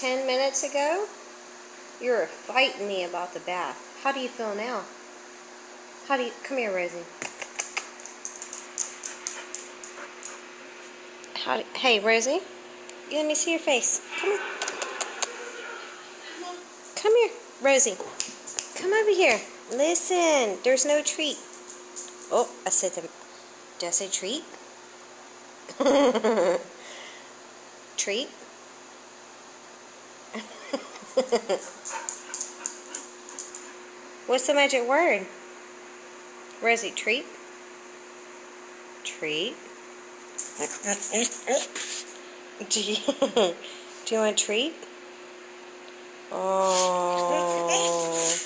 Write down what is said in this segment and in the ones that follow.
10 minutes ago, you were fighting me about the bath. How do you feel now? How do you, come here, Rosie. How do, hey, Rosie. Let me see your face. Come here. Come here, Rosie. Come over here. Listen, there's no treat. Oh, I said the, did I say treat? treat? What's the magic word? Rosie, treat? Treat? do, you, do you want a treat? Oh.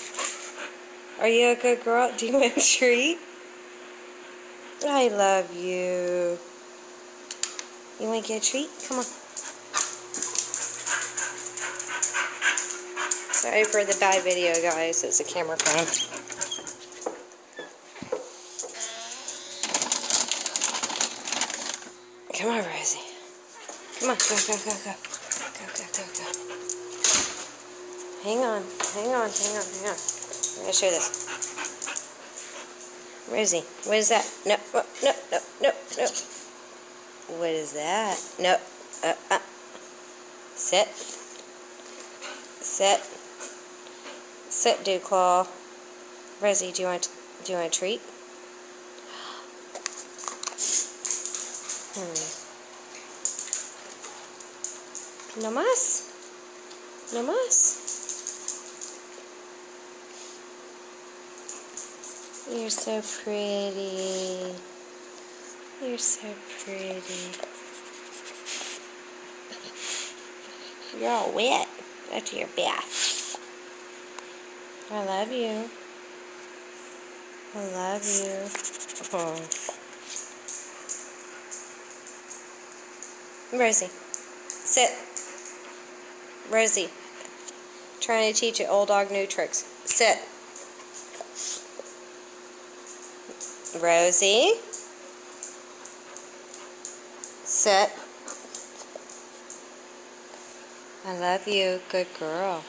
Are you a good girl? Do you want a treat? I love you. You want to get a treat? Come on. Sorry for the bad video, guys. It's a camera phone. Come on, Rosie. Come on, go, go, go, go. Go, go, go, go. Hang on, hang on, hang on, hang on. I'm going to show this. Rosie, what is that? No, no, no, no, no. What is that? No. Uh, uh. Sit. Sit. Sit, Dewclaw. Rosie, do you want do you want a treat? Hmm. No más. No más. You're so pretty. You're so pretty. You're all wet after your bath. I love you. I love you. Oh. Rosie, sit. Rosie, trying to teach you old dog new tricks. Sit. Rosie, sit. I love you. Good girl.